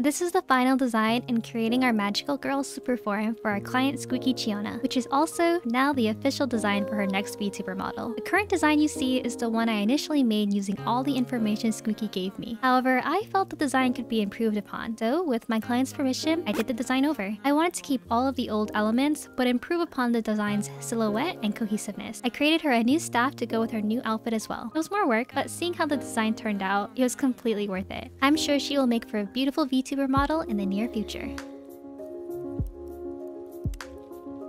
This is the final design in creating our magical girl super form for our client Squeaky Chiona, which is also now the official design for her next VTuber model. The current design you see is the one I initially made using all the information Squeaky gave me. However, I felt the design could be improved upon, so with my client's permission, I did the design over. I wanted to keep all of the old elements, but improve upon the design's silhouette and cohesiveness. I created her a new staff to go with her new outfit as well. It was more work, but seeing how the design turned out, it was completely worth it. I'm sure she will make for a beautiful VTuber model in the near future.